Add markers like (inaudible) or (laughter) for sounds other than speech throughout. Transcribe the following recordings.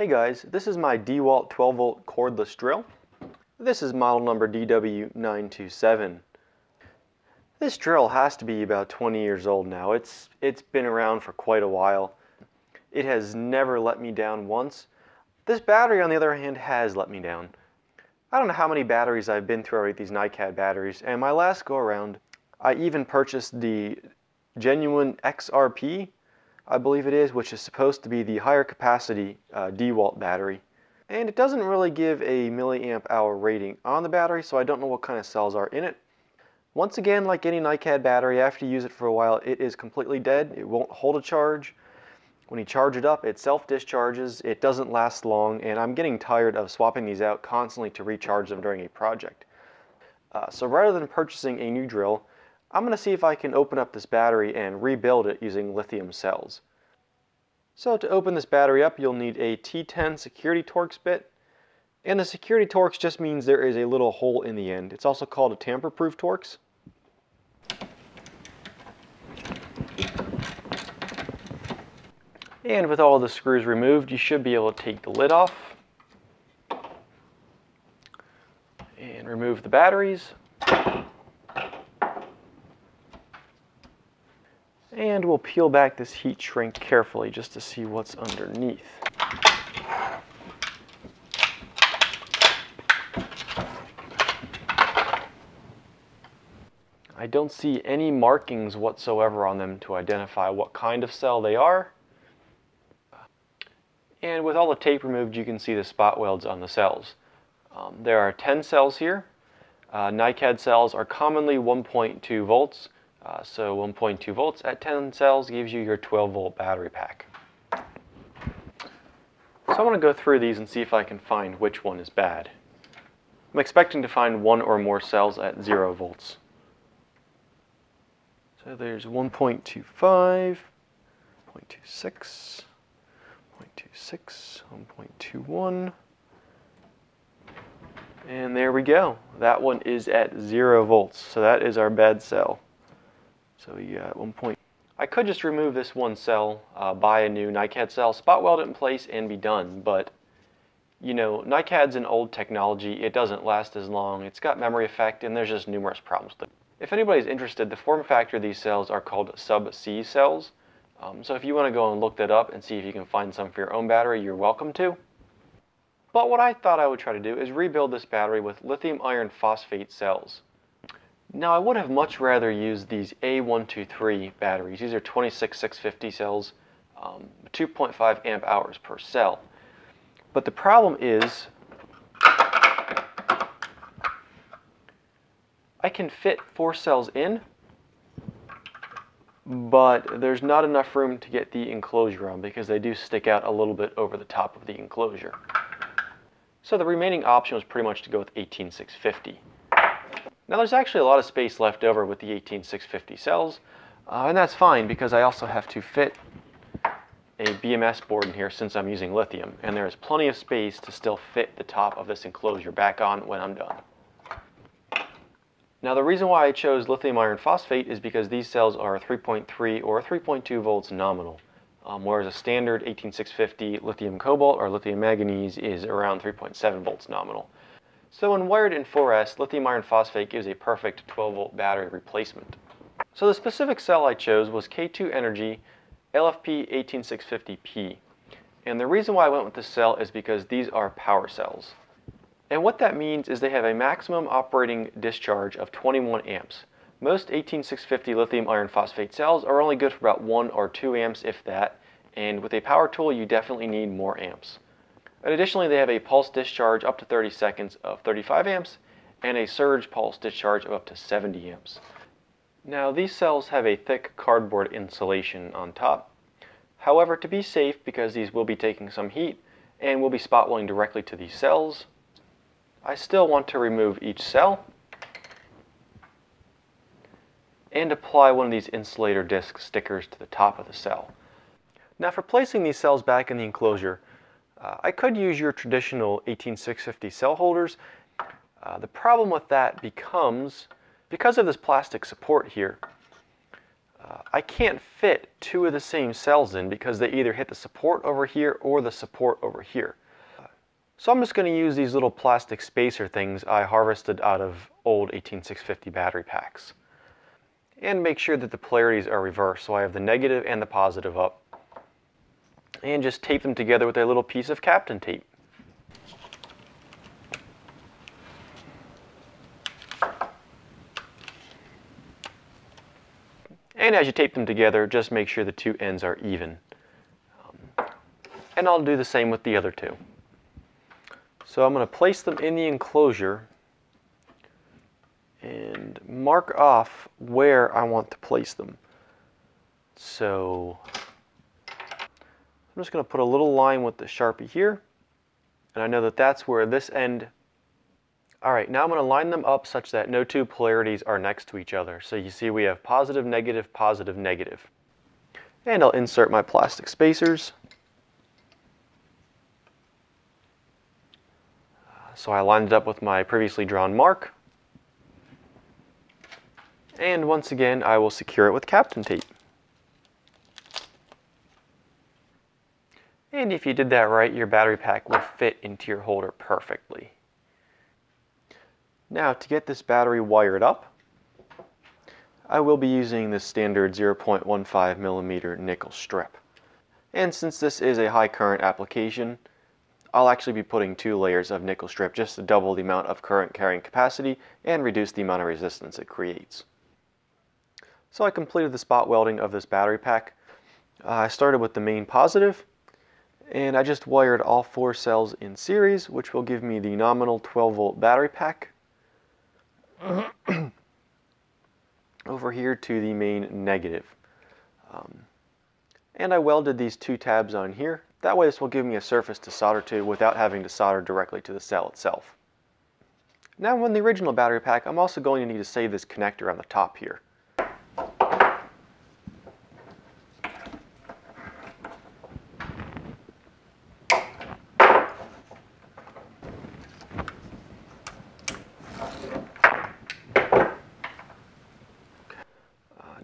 Hey guys, this is my DeWalt 12 volt cordless drill. This is model number DW927. This drill has to be about 20 years old now. It's, it's been around for quite a while. It has never let me down once. This battery, on the other hand, has let me down. I don't know how many batteries I've been through already, these NiCad batteries, and my last go around, I even purchased the genuine XRP I believe it is, which is supposed to be the higher capacity uh, DeWalt battery. And it doesn't really give a milliamp hour rating on the battery, so I don't know what kind of cells are in it. Once again, like any NiCad battery, after you use it for a while, it is completely dead. It won't hold a charge. When you charge it up, it self-discharges, it doesn't last long, and I'm getting tired of swapping these out constantly to recharge them during a project. Uh, so rather than purchasing a new drill, I'm going to see if I can open up this battery and rebuild it using lithium cells. So to open this battery up, you'll need a T10 security Torx bit. And the security Torx just means there is a little hole in the end. It's also called a tamper-proof Torx. And with all the screws removed, you should be able to take the lid off. And remove the batteries. And we'll peel back this heat shrink carefully just to see what's underneath. I don't see any markings whatsoever on them to identify what kind of cell they are. And with all the tape removed, you can see the spot welds on the cells. Um, there are 10 cells here. Uh, NiCad cells are commonly 1.2 volts, uh, so 1.2 volts at 10 cells gives you your 12 volt battery pack. So I want to go through these and see if I can find which one is bad. I'm expecting to find one or more cells at 0 volts. So there's 1.25, 0.26, 0.26, 1.21, and there we go. That one is at 0 volts, so that is our bad cell. So we got one point. I could just remove this one cell, uh, buy a new NiCad cell, spot weld it in place, and be done. But, you know, NiCad's an old technology. It doesn't last as long. It's got memory effect, and there's just numerous problems with it. If anybody's interested, the form factor of these cells are called sub-C cells. Um, so if you want to go and look that up and see if you can find some for your own battery, you're welcome to. But what I thought I would try to do is rebuild this battery with lithium iron phosphate cells. Now I would have much rather used these A123 batteries. These are 26650 cells, um, 2.5 amp hours per cell. But the problem is I can fit four cells in, but there's not enough room to get the enclosure on because they do stick out a little bit over the top of the enclosure. So the remaining option was pretty much to go with 18650. Now there's actually a lot of space left over with the 18650 cells, uh, and that's fine because I also have to fit a BMS board in here since I'm using lithium, and there is plenty of space to still fit the top of this enclosure back on when I'm done. Now the reason why I chose lithium iron phosphate is because these cells are 3.3 or 3.2 volts nominal, um, whereas a standard 18650 lithium cobalt or lithium manganese is around 3.7 volts nominal. So when wired in 4S, lithium iron phosphate gives a perfect 12 volt battery replacement. So the specific cell I chose was K2 Energy LFP 18650P. And the reason why I went with this cell is because these are power cells. And what that means is they have a maximum operating discharge of 21 amps. Most 18650 lithium iron phosphate cells are only good for about 1 or 2 amps if that, and with a power tool you definitely need more amps. And additionally, they have a pulse discharge up to 30 seconds of 35 amps and a surge pulse discharge of up to 70 amps. Now, these cells have a thick cardboard insulation on top. However, to be safe, because these will be taking some heat and will be spot welding directly to these cells, I still want to remove each cell and apply one of these insulator disc stickers to the top of the cell. Now for placing these cells back in the enclosure, uh, I could use your traditional 18650 cell holders. Uh, the problem with that becomes, because of this plastic support here, uh, I can't fit two of the same cells in because they either hit the support over here or the support over here. So I'm just going to use these little plastic spacer things I harvested out of old 18650 battery packs. And make sure that the polarities are reversed so I have the negative and the positive up. And just tape them together with a little piece of Kapton tape. And as you tape them together, just make sure the two ends are even. Um, and I'll do the same with the other two. So I'm going to place them in the enclosure and mark off where I want to place them. So I'm just going to put a little line with the Sharpie here. And I know that that's where this end all right, now I'm going to line them up such that no two polarities are next to each other. So you see we have positive, negative, positive, negative. And I'll insert my plastic spacers. So I lined it up with my previously drawn mark. And once again, I will secure it with Kapton tape. And if you did that right, your battery pack will fit into your holder perfectly. Now to get this battery wired up, I will be using the standard 0.15 millimeter nickel strip. And since this is a high current application, I'll actually be putting two layers of nickel strip just to double the amount of current carrying capacity and reduce the amount of resistance it creates. So I completed the spot welding of this battery pack. Uh, I started with the main positive and I just wired all four cells in series which will give me the nominal 12 volt battery pack (clears throat) over here to the main negative. Um, and I welded these two tabs on here. That way this will give me a surface to solder to without having to solder directly to the cell itself. Now on the original battery pack, I'm also going to need to save this connector on the top here.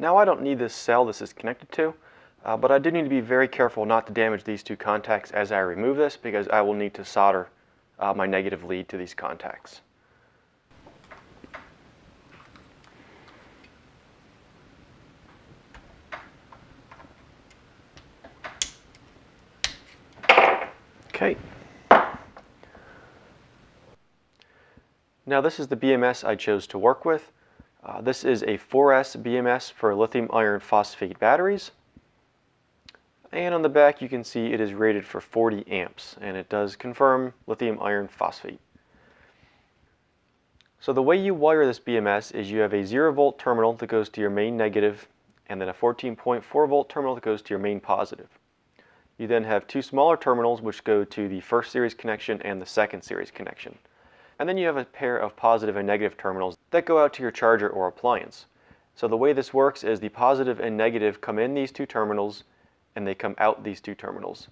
Now I don't need this cell this is connected to, uh, but I do need to be very careful not to damage these two contacts as I remove this because I will need to solder uh, my negative lead to these contacts. Okay. Now this is the BMS I chose to work with. This is a 4S BMS for lithium iron phosphate batteries. And on the back you can see it is rated for 40 amps and it does confirm lithium iron phosphate. So the way you wire this BMS is you have a 0 volt terminal that goes to your main negative and then a 14.4 volt terminal that goes to your main positive. You then have two smaller terminals which go to the first series connection and the second series connection. And then you have a pair of positive and negative terminals that go out to your charger or appliance. So the way this works is the positive and negative come in these two terminals and they come out these two terminals.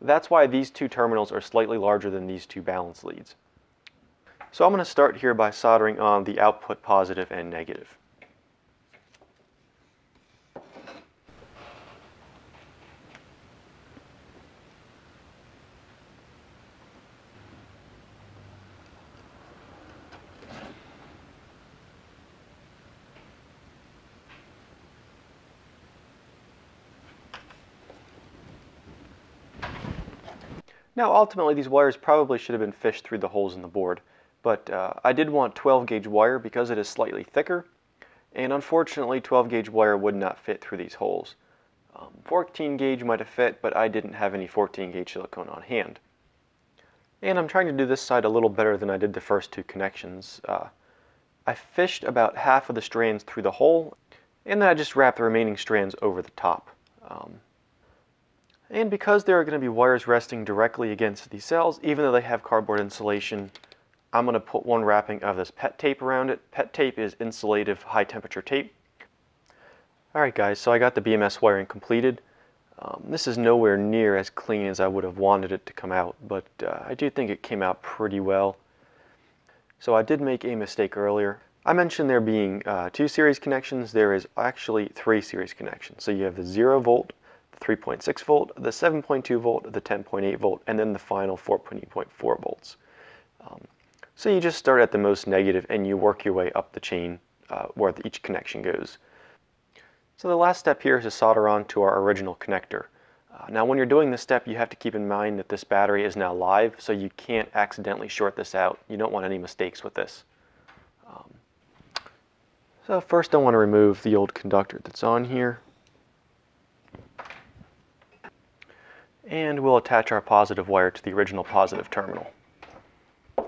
That's why these two terminals are slightly larger than these two balance leads. So I'm going to start here by soldering on the output positive and negative. Now ultimately these wires probably should have been fished through the holes in the board, but uh, I did want 12 gauge wire because it is slightly thicker, and unfortunately 12 gauge wire would not fit through these holes. Um, 14 gauge might have fit, but I didn't have any 14 gauge silicone on hand. And I'm trying to do this side a little better than I did the first two connections. Uh, I fished about half of the strands through the hole, and then I just wrapped the remaining strands over the top. Um, and because there are going to be wires resting directly against these cells, even though they have cardboard insulation, I'm going to put one wrapping of this PET tape around it. PET tape is insulative high temperature tape. Alright guys, so I got the BMS wiring completed. Um, this is nowhere near as clean as I would have wanted it to come out, but uh, I do think it came out pretty well. So I did make a mistake earlier. I mentioned there being uh, two series connections. There is actually three series connections. So you have the 0 volt, the 3.6 volt, the 7.2 volt, the 10.8 volt, and then the final 4.8.4 volts. Um, so you just start at the most negative and you work your way up the chain uh, where the, each connection goes. So the last step here is to solder on to our original connector. Uh, now when you're doing this step you have to keep in mind that this battery is now live so you can't accidentally short this out. You don't want any mistakes with this. Um, so first I want to remove the old conductor that's on here. And we'll attach our positive wire to the original positive terminal. Uh,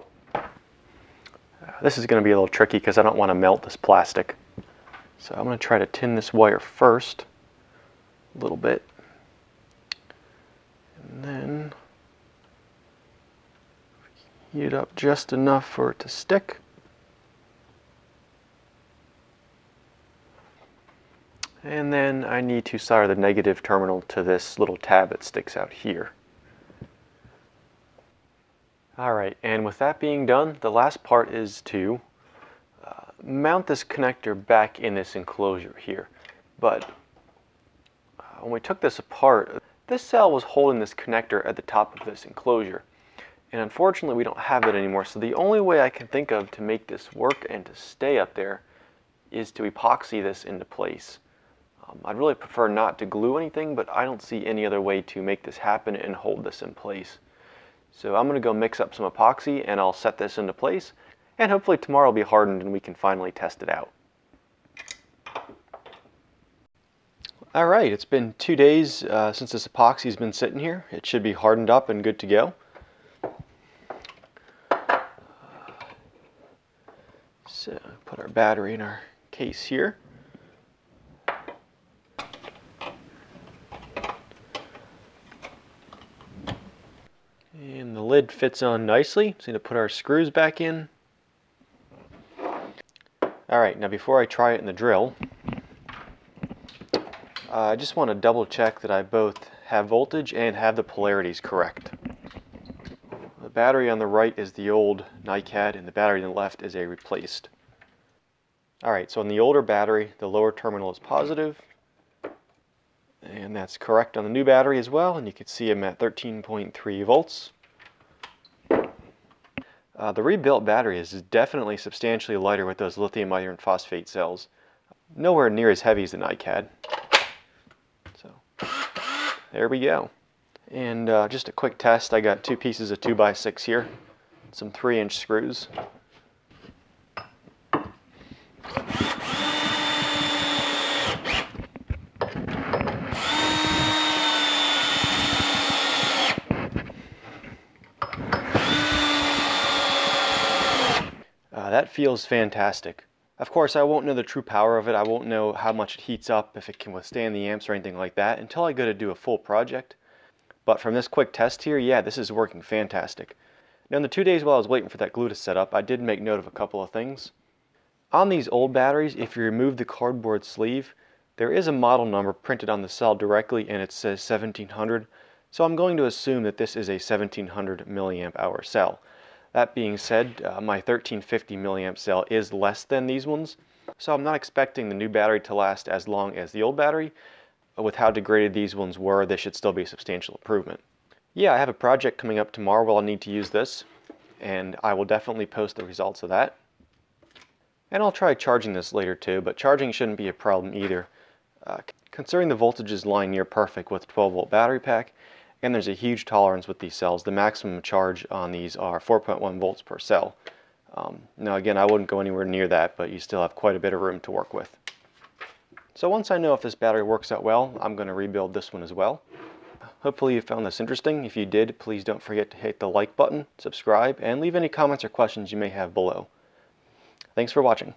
this is going to be a little tricky because I don't want to melt this plastic. So I'm going to try to tin this wire first a little bit. And then heat it up just enough for it to stick. And then I need to solder the negative terminal to this little tab that sticks out here. Alright, and with that being done, the last part is to uh, mount this connector back in this enclosure here. But uh, when we took this apart, this cell was holding this connector at the top of this enclosure. And unfortunately we don't have it anymore, so the only way I can think of to make this work and to stay up there is to epoxy this into place. Um, I'd really prefer not to glue anything, but I don't see any other way to make this happen and hold this in place. So I'm going to go mix up some epoxy and I'll set this into place and hopefully tomorrow will be hardened and we can finally test it out. Alright, it's been two days uh, since this epoxy has been sitting here. It should be hardened up and good to go. So put our battery in our case here. Lid fits on nicely. So we need to put our screws back in. Alright, now before I try it in the drill, uh, I just want to double check that I both have voltage and have the polarities correct. The battery on the right is the old NiCad and the battery on the left is a replaced. Alright, so on the older battery, the lower terminal is positive, and that's correct on the new battery as well, and you can see I'm at 13.3 volts. Uh, the rebuilt battery is definitely substantially lighter with those lithium iron phosphate cells. Nowhere near as heavy as the NiCad. So, there we go. And uh, just a quick test, I got two pieces of 2x6 here, some 3 inch screws. That feels fantastic. Of course, I won't know the true power of it. I won't know how much it heats up, if it can withstand the amps or anything like that until I go to do a full project. But from this quick test here, yeah, this is working fantastic. Now in the two days while I was waiting for that glue to set up, I did make note of a couple of things. On these old batteries, if you remove the cardboard sleeve, there is a model number printed on the cell directly and it says 1700. So I'm going to assume that this is a 1700 milliamp hour cell. That being said, uh, my 1350 milliamp cell is less than these ones, so I'm not expecting the new battery to last as long as the old battery. With how degraded these ones were, this should still be a substantial improvement. Yeah, I have a project coming up tomorrow where I'll need to use this, and I will definitely post the results of that. And I'll try charging this later too, but charging shouldn't be a problem either. Uh, considering the voltages lying near perfect with 12 volt battery pack, and there's a huge tolerance with these cells. The maximum charge on these are 4.1 volts per cell. Um, now again, I wouldn't go anywhere near that, but you still have quite a bit of room to work with. So once I know if this battery works out well, I'm going to rebuild this one as well. Hopefully you found this interesting. If you did, please don't forget to hit the like button, subscribe, and leave any comments or questions you may have below. Thanks for watching.